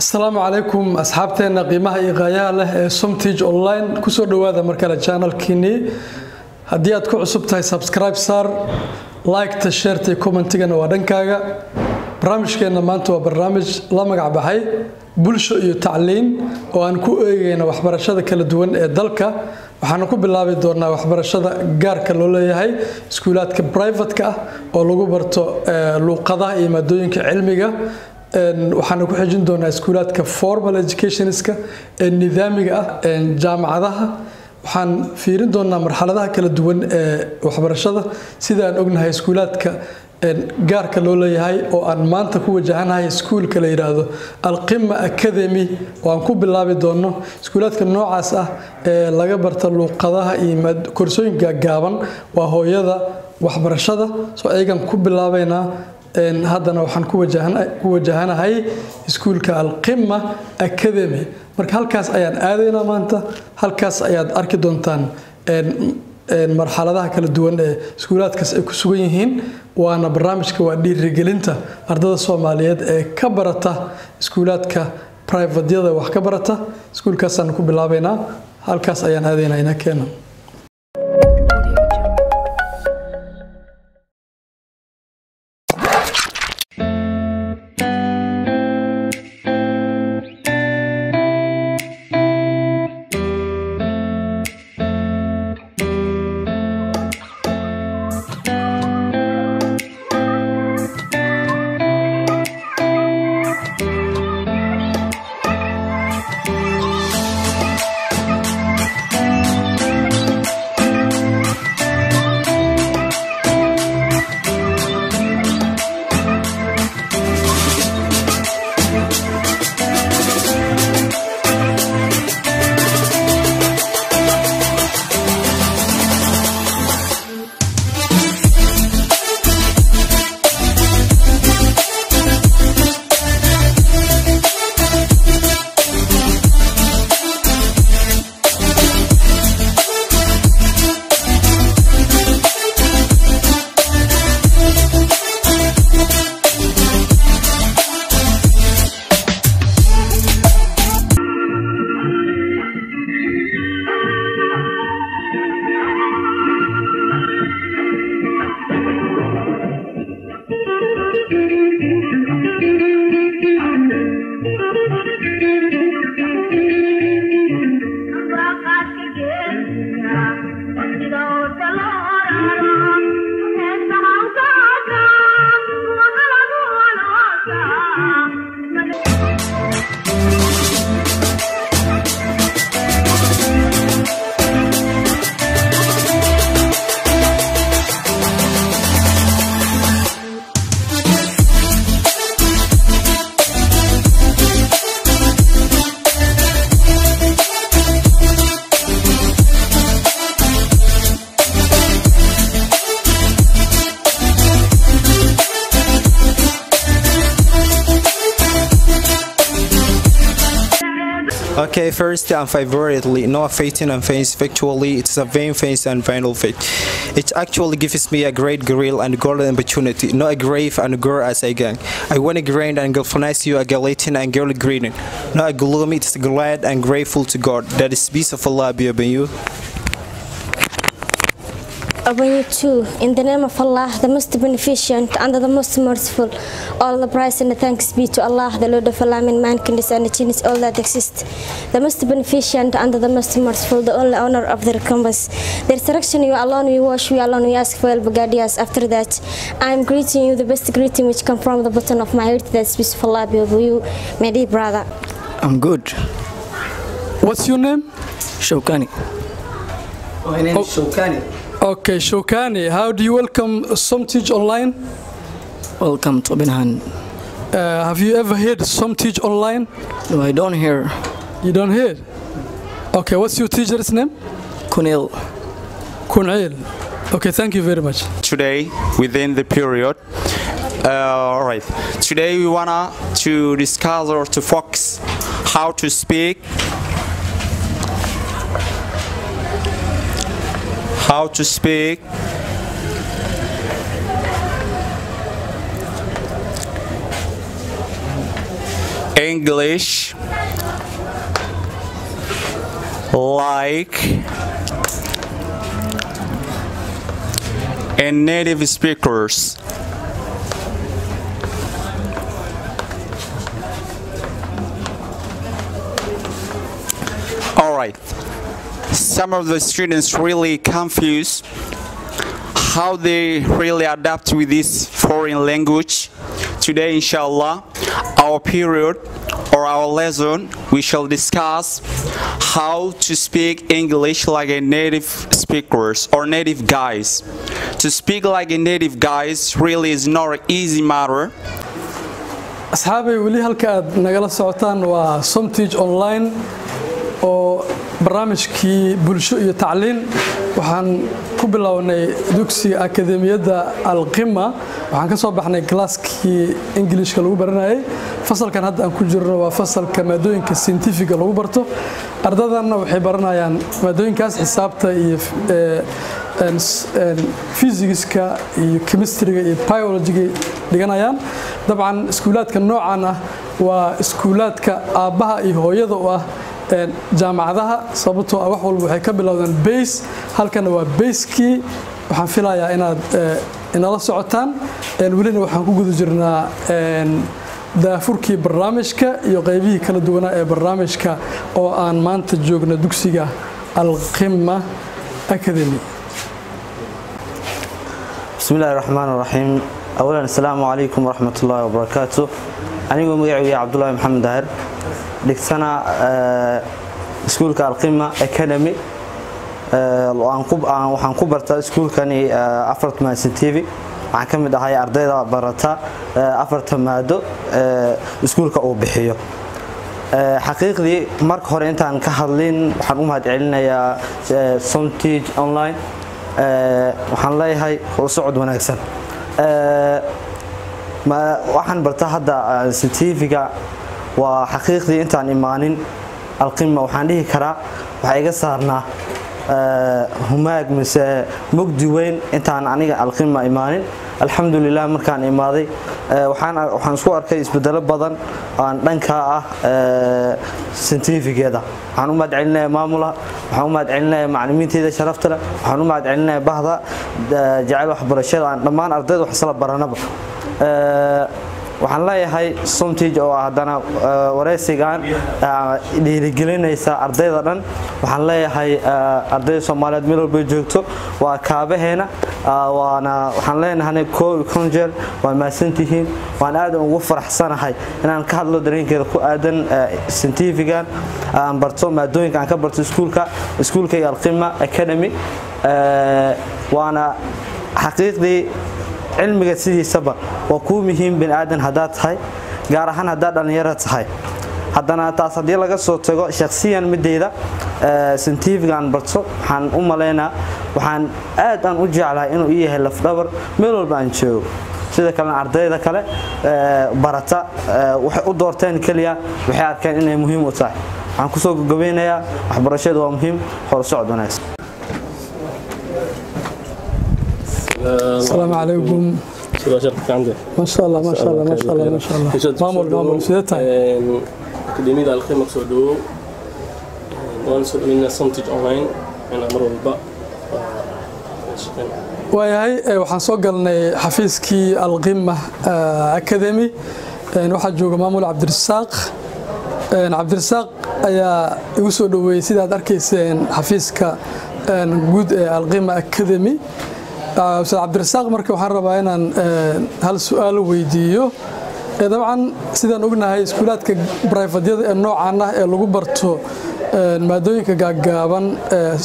asalaamu calaykum asxaabteena qiimaha iyo qaayaha leh ee somtige online. Kusoo dhawaada mar kale janalkiinii haddii aad ku cusub tahay subscribe saar liketa sheerta iyo commentigana waa dhankaaga. Barnaamijkeenna maanta waa barnaamij la magac baxay bulsho iyo tacliin oo aan ku eegayna waxbarashada kala duwan ee dalka. Waxaana ku bilaabi doonaa waxbarashada gaarka loo leeyahay iskuulaadka brivatka ah oo lagu barto luuqadaha iyo maadooyinka cilmiga waxaana ku xijin doonaa iskuulaadka formal educationska ee nidaamiga ah jaamacadaha. Waxaan fiirin doonaa marxaladaha kala duwan ee waxbarashada. Sida aan ognahay iskuulaadka gaarka loo leeyahay oo aan maanta ku wajahanahay iskuulka la yidhaahdo alqima academy. Oo aan ku bilaabi doono iskuulaadka noocaas ah ee laga barta luuqadaha iyo korsooyinka gaaban waa hooyada waxbarashada. Soo ayagan ku bilaabaynaa haddana waxaan ku wajahanahay iskuulka alqima academy. Marka halkaas ayaan aadaynaa maanta halkaas ayaad arki doontaan marxaladaha kala duwan ee iskuulaadkaas ay ku sugan yihiin. Waana barnaamijka waa dhiirigelinta ardada soomaaliyeed ee ka barata iskuulaadka brivatyada wax ka barata. Iskuulkaasaan ku bilaabaynaa. Halkaas ayaan aadaynaa ina keena First and favoritely, no fainting and faints factually, it's a vain face and final fate. It actually gives me a great grill and golden opportunity, not a grave and girl as a gang. I want a grain and galvanize you a galatin and girly greeting, Not a gloomy, it's glad and grateful to God. That is peace of Allah be upon you. Upon you too, in the name of Allah, the most beneficent and the most merciful. All the praise and the thanks be to Allah, the Lord of Alamin, mankind and the genius, all that exists. The most beneficent and the most merciful, the only honor of the recompense. The resurrection you alone we wash, we alone we ask for help, guide us. After that, I am greeting you the best greeting which come from the bottom of my heart. That's peace of Allah be with you, my dear brother. I'm good. What's your name? Shokani. My name is Shokani. Okay, Shokani, how do you welcome Somtige Online? Welcome to Binhan. Uh, have you ever heard Somtige Online? No, I don't hear You don't hear? Okay, what's your teacher's name? Kunil. Kunil. Okay, thank you very much. Today, within the period, uh, all right. Today we wanna to discuss or to focus how to speak, how to speak. English. Like. A native speakers. All right. Some of the students really confused how they really adapt with this foreign language. Today, inshallah, our period or our lesson, we shall discuss how to speak English like a native speakers or native guys. To speak like a native guys really is not an easy matter. aad nagala socotaan waa somtige online oo barnaamijkii bulsho iyo tacliin waxaan ku bilownay dugsiga akademiyadda alqima. Waxaan ka soo baxnay galaaskii ingilishka lagu baranayay. Fasalkan hadda aan ku jirno waa fasalka maadooyinka scientifiga lagu barto. Ardadanna waxay baranayaan maadooyinkaas xisaabta iyo fysigiska iyo chemistriga iyo biologiga dhiganayaan. Dabcan iskuulaadka noocan ah waa iskuulaadka aabbaha iyo hooyada u ah jaamacadaha sababtoo ah wax walba waxay ka bilowdeen bays halkana waa bayskii waxaan filayaa inaad eh, inala socotaan. Welina waxaan ku guda jirnaa daafurkii barnaamijka iyo qaybihii kala duwanaa ee barnaamijka oo aan maanta joogna dugsiga alqima academy. Bismi illahi raxmaan raxiim awalan asalaamu calaykum waraxmat ullaahi wabarakaatu anigoo magacooya cabdulaahi maxamed dahir dhigsanaa eh, iskuulka alqima academy eh, waxaan ku bartaa iskuulkani eh, afartmansi t v. Waxaan ka mid ahay ardayda barata afarta maado iskuulka uu bixiyo. Xaqiiqdii marka hore intaan ka hadlin waxaan u mahad celinayaa somtige online. Waxaan leeyahay hoo socod wanaagsan. Waxaan barta hadda ctvga waa xaqiiqdii intaan imaanin. Alqima waxaan dhihi karaa waxaa iga saarnaa humaag mise mugdi weyn intaan aniga alqima imaanin. Alxamdulilah markaan imaaday waxaan isku arkay isbedelo badan aan dhanka ah scientifigeeda waxaan u mahad celinaya maamula waxaan u mahad celinaya maclimiinteeda sharafta waxaan u mahad celinaya bahda jecel waxbarashada aan dhammaan ardayda wax isla baranaba waxaan leeyahay somtige oo haddana wareysigan dhiirigelinaysa ardayda dhan. Waxaan leeyahay ardayda soomaaliyeed meel walbay joogto. Waa kaabaheena waana waxaan leenahay koo iyo kon jeer waa mahadsantihiin waan aadan ugu faraxsanahay inaan ka hadlo dareenkeeda ku aadan scientifigan aan barto maadooyinka aan ka barto iskuulka iskuulka iyo alqima academy. Waana xaqiiqdii cilmiga sidiisaba waa kuu muhiim bini aadan haddaad tahay gaar ahaan haddaad dhallinyaro tahay. Haddana taas haddii laga soo tago shakhsiyan mideyda scientifigan barto waxaan u malaynaa waxaan aad aan u jeclahay inuu ii yahay lafdhabar meel walba aan joogo. Sida kalena ardayda kale barata waxay u doorteen keliya waxay arkeen inay muhiim u tahay. Waxaan ku soo gogobeynayaa waxbarashadu waa muhiim horsocod wanaagsan السلام عليكم ما شاء الله ما شاء الله ما شاء الله ما شاء الله maamul maamul sidee tahay akademiyada alkhima soo dhawow waan soo dhaweynaa somtage online inaa mar walba waayahay waxaan soo galnay xafiiskii alqima academy waxaa jooga maamul cabdirasaaq cabdirasaaq ayaa igu soo dhoweeyey sidaad arkayseen xafiiska guud ee alqima academy ustaad cabdirasaaq marka waxaan rabaa inaan hal su'aalo weydiiyo. Dabcan sidaan ognahay iskuulaadka brifedyada ee noocan ah ee lagu barto maadooyinka gaaggaaban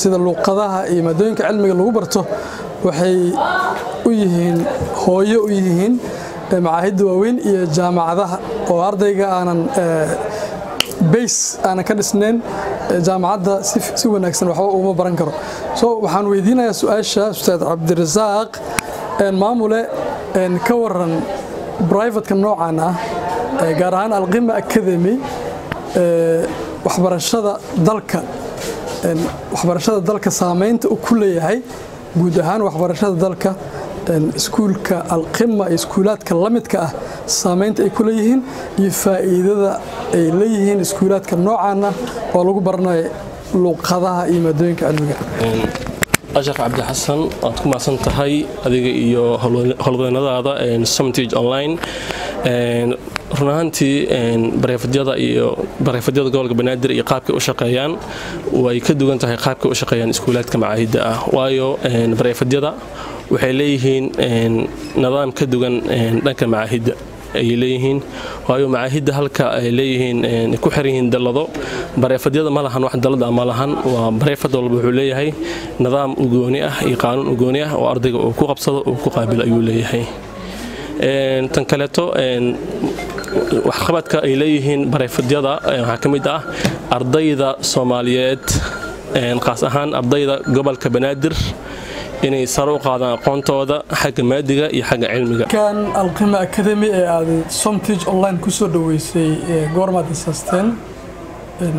sida luuqadaha iyo maadooyinka cilmiga lagu barto waxay u yihiin hooyo u yihiin macaahidda waaweyn iyo jaamacadaha. Oo ardayga aanan bays aanan ka dhisnayn jaamacadda si wanaagsan waxba uma baran karo. So waxaan weydiinayaa su'aasha ustaad cabdirasaaq maamule ka waran brivatka noocan ah gaar ahaan alqima academy waxbarashada dalka waxbarashada dalka saamaynta uu ku leeyahay guud ahaan waxbarashada dalka iskuulka alqima iskuulaadka la midka ah saameynta ay ku leeyihiin iyo faa'iidada ay leeyihiin iskuulaadka noocaana oo lagu baranayo luuqadaha iyo maadooyinka cilmiga ashar cabdi xasan waad ku mahadsan tahay adiga iyo howlwadeennadaada somtige online run ahaantii bareefadyada iyo bareefadyada gobolka banaadir iyo qaabkay u shaqeeyaan way ka duwan tahay qaabkay u shaqeeyaan iskuulaadka macaahidda ah. Waayo bareefadyada waxay leeyihiin nidaam ka duwan dhanka macaahidda ay leeyihiin. Waayo macaahidda halka ay leeyihiin ku xiran yihiin dallado bareefadyada ma lahan wax dallada ma lahan. Waa bareefad walba wuxuu leeyahay nidaam ugooni ah iyo qaanuun ugooni ah oo ardayga uu ku qabsado uu ku qaabilo ayuu leeyahay. Tan kaleeto waxqabadka ay leeyihiin bareefadyada waxaa ka mid ah ardayda soomaaliyeed qaas ahaan ardayda gobolka banaadir inay sare u qaadaan aqoontooda xagga maadiga iyo xagga cilmiga. Kan alqima academy ee aad somtige online ku soo dhaweysay goormaad asaasteen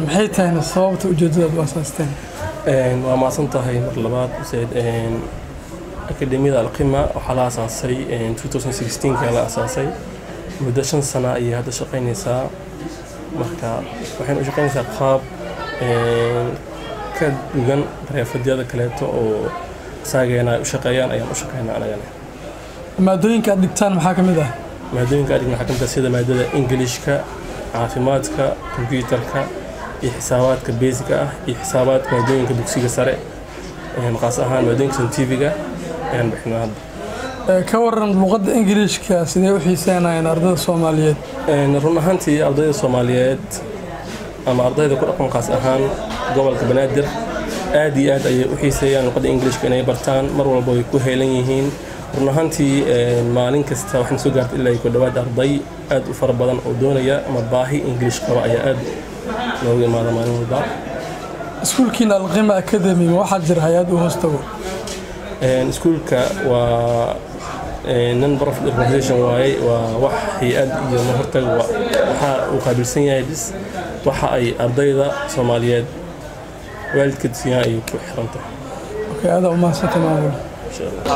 maxay tahayna sababta ujeedadaad u asaasteen waa maasan tahay mar labaad usaid akademiyada alqima waxaa la asaasay 2016 la asaasay muddo shan sana ayay hadda shaqaynaysaa. Marka waxayna u shaqaynaysaa qaab ka dugan bareefadyada kaleeto oo saageena ay u shaqeeyaan ayaan u shaqeynaa anagana maadooyinka aad dhigtaan maxaa ka mid ah? Maadooyinka adigna waxaa ka mid ah? Sida maadada ingilishka caafimaadka kombyuutarka iyo xisaabaadka beesiga ah iyo xisaabaadka maadooyinka dugsiga sare. Qaas ahaan maadooyinka santifiga ayaan bixinaa hadda ka waran luqadda ingiliishka sidee u xiiseynayaan ardayda soomaaliyeed? Run ahaantii ardayda soomaaliyeed ama ardayda ku dhaqan qaas ahaan gobolka banaadir aad iyo aad ayay u xiiseeyaan luqadda ingiliishka inay bartaan mar walba way ku heelan yihiin. Run ahaantii maalin kasta waxaan soo gaartay ilaa ku dhowaad arday aad u fara badan oo doonaya ama baahi ingiliish qaba ayaa aad loogu imaada maalin walba. Iskuulkiina alqima academy ma waxaa jira hay'ad u hoos tago? Iskuulka waa non profit organization waaye waa wax hay'ad iyo ma hortaga waxa uu qaabilsan yahay bis waxa ay ardayda soomaaliyeed waalidka dusiyaan ayay ku xirantahay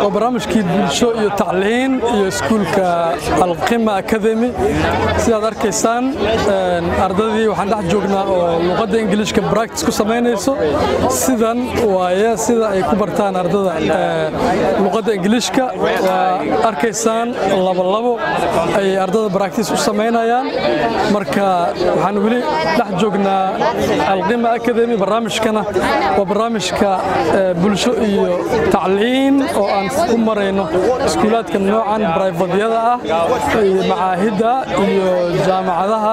waa barnaamijkii bulsho iyo tacliin iyo iskuulka alqima academy sidaad arkaysaan ardaydii waxaan dhex joognaa oo luqadda ingiliishka bractice ku samaynayso sidan waaye sida ay ku bartaan ardada luqadda ingiliishka waa arkaysaan labolabo ayay ardada bractice u samaynayaan marka waxaan weli dhex joognaa alqima academy barnaamijkana waa barnaamijka bulsho iyo tacliin oo aan ku marayno iskuulaadka noocan brifadiyada ah macaahidda iyo jaamacadaha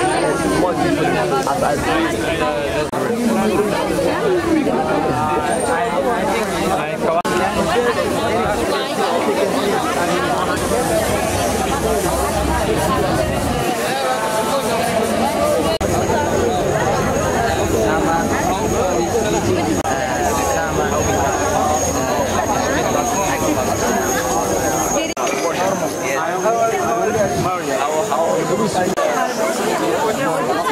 Mario. How,